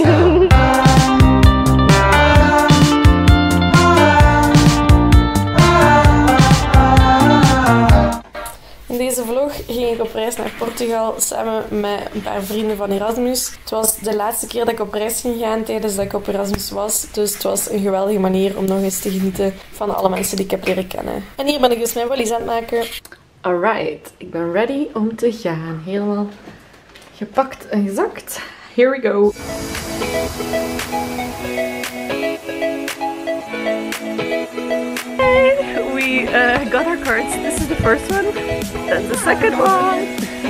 In deze vlog ging ik op reis naar Portugal samen met een paar vrienden van Erasmus. Het was de laatste keer dat ik op reis ging gaan tijdens dat ik op Erasmus was. Dus het was een geweldige manier om nog eens te genieten van alle mensen die ik heb leren kennen. En hier ben ik dus mijn valies aan maken. Alright, ik ben ready om te gaan. Helemaal gepakt en gezakt. Here we go. We uh, got our cards. This is the first one. That's the second one.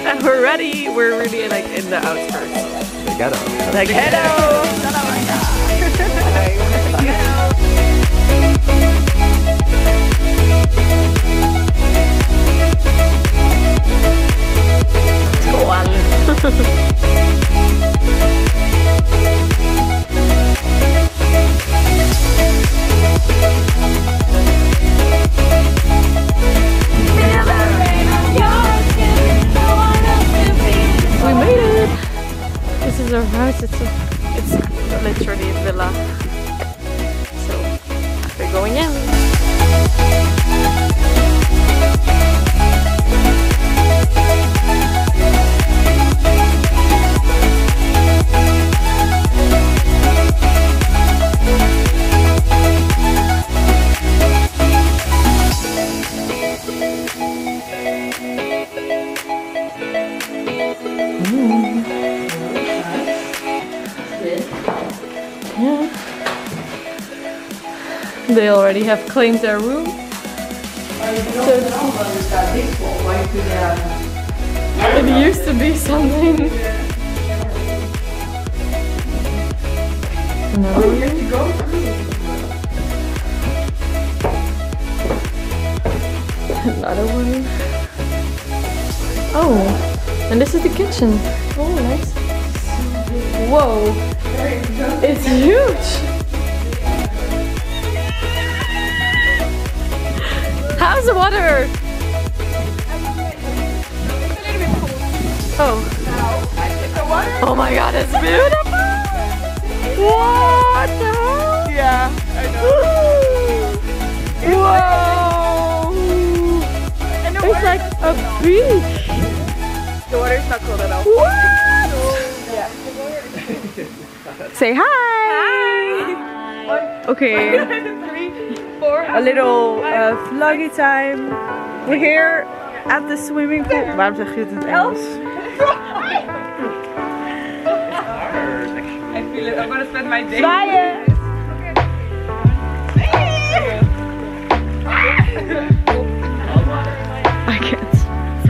And we're ready. We're really like in the outskirts. The ghetto. Like, hello! We They already have claimed their room. So it used to be something. Another Another one. Oh, and this is the kitchen. Oh, nice. Whoa, it's huge. How's the water? Oh. Oh my god, it's beautiful! What the hell? Yeah, I know. Whoa! Cold at all. What? Say hi! Hi! Okay. Three, four. A little uh, vloggy time. We're here at the swimming pool. Waarom zeg je het in het Engels? I feel it. I'm gonna spend my day. Zwaaien!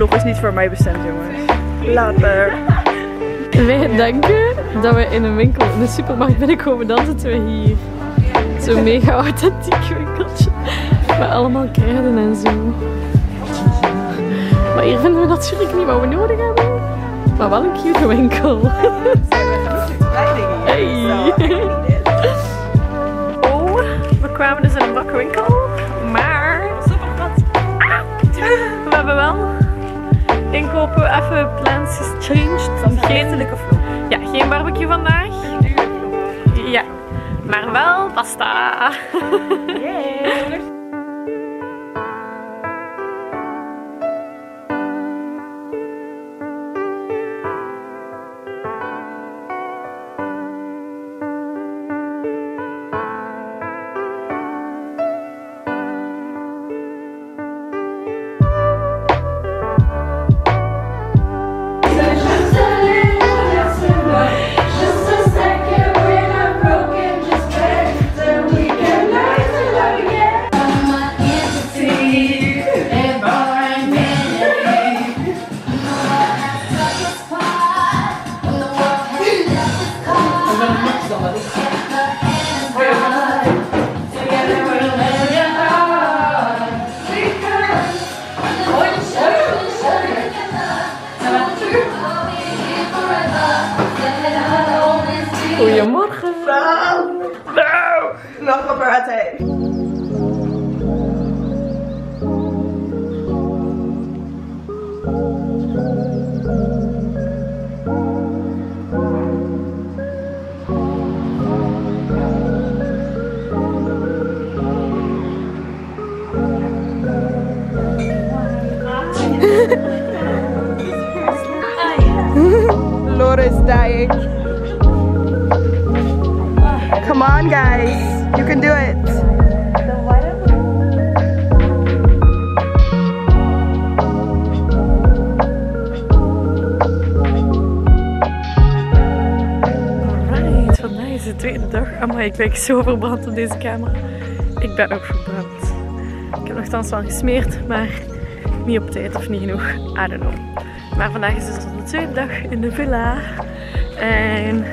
Vlog is niet voor mij bestemd, jongens. Later. Wij denken dat we in een winkel, in een supermarkt binnenkomen, dan zitten we hier. Zo'n mega authentiek winkeltje. Met allemaal kruiden en zo. Maar hier vinden we natuurlijk niet wat we nodig hebben. Maar wel een cute winkel. Hey. Oh, we kwamen dus in een bakke inkopen even plans gechanged. Geen, ja, geen barbecue vandaag. Ja, maar wel pasta. Goedemorgen. Come on, guys. You can do it. Alright, vandaag is de tweede dag. Amai, ik ben zo verbrand op deze camera. Ik ben ook verbrand. Ik heb nogthans wel gesmeerd, maar niet op tijd of niet genoeg. I don't know. Maar vandaag is dus de tweede dag in de villa. En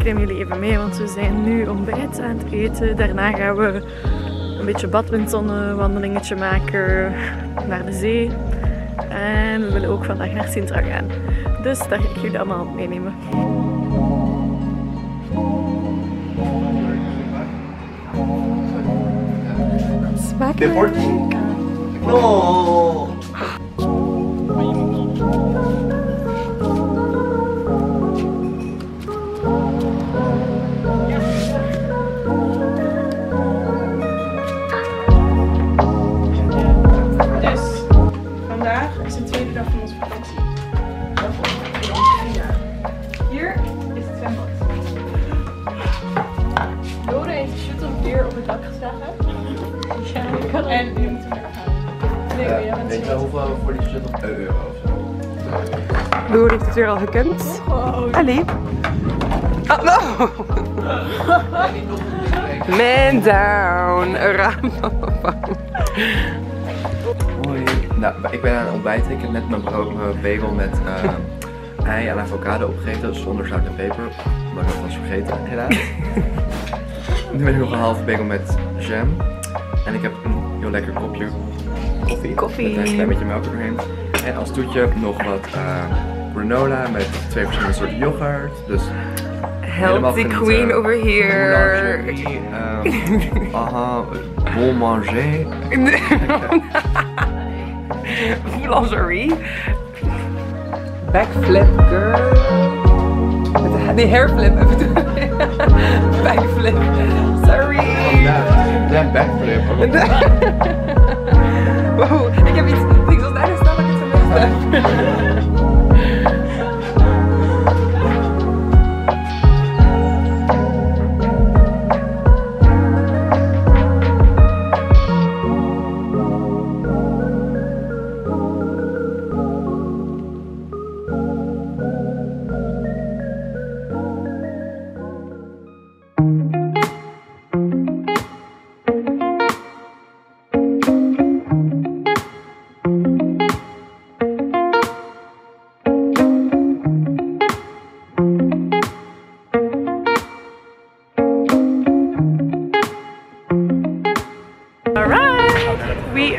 ik neem jullie even mee, want we zijn nu ontbijt aan het eten. Daarna gaan we een beetje badmintonnen, wandelingetje maken naar de zee. En we willen ook vandaag naar Sintra gaan. Dus daar ga ik jullie allemaal meenemen. Smakelijk. No. En nu moeten we lekker gaan. Nee, maar jij bent Weet je zo. hoeveel we voor die shuttle? Een euro of zo. Loer heeft het weer al gekund. Ali. Oh, no. Man down. Raam. Hoi. Nou, ik ben aan het ontbijten. Ik heb net mijn, bagel met eh, ei en avocado opgegeten zonder zout en peper. Omdat ik dat was vergeten, helaas. nu ben ik nog een halve bagel met jam. En ik heb een heel lekker kopje koffie. Koffie. Met een klein beetje melk erdoorheen. En als toetje nog wat eh, granola met twee verschillende soorten yoghurt. Dus Healthy queen over here. Ehm, aha, bon manger. Boulangerie. Backflip girl. Die hairflip even doen. Backflip. Sorry. Ja, ja, backflip. Wow, ik heb iets. Thank you.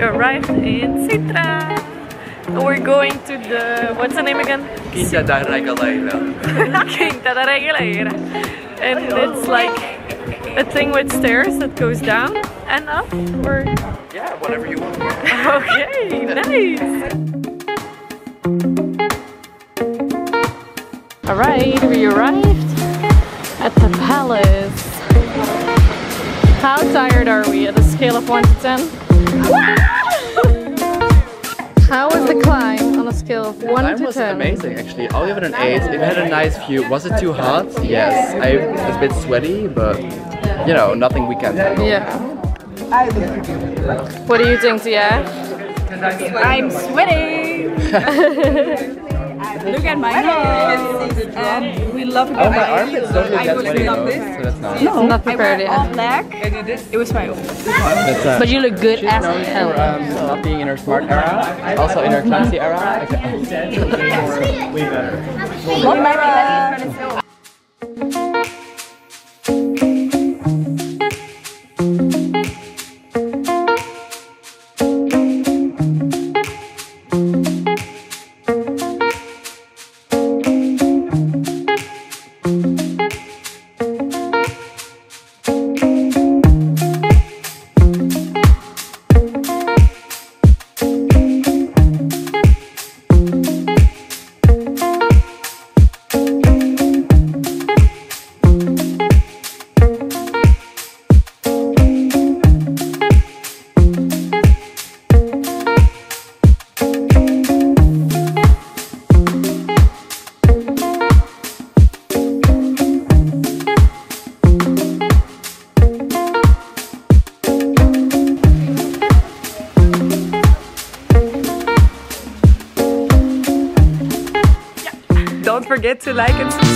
Arrived in Sintra. We're going to the what's the name again? Quinta da Regalera. Quinta da Regalera. And it's like a thing with stairs that goes down and up. Or Yeah, whatever you want. okay, nice. Alright, we arrived at the palace. How tired are we at a scale of 1 to 10? How was the climb on a scale of 1 Mine to was 10? amazing actually. I'll give it an 8. It had a nice view. Was it too hot? Yes. I was a bit sweaty, but you know, nothing we can't handle. Yeah. What do you think, Tia? I'm sweating. Look at my hands. And we love it. Oh, my armpits don't look I that was sweaty not though, this. so that's nice. I'm not prepared wear all yet. black. It was my own. Uh, But you look good she's as known hell. for um, not being in her smart era, also in her classy era. Don't forget to like and subscribe.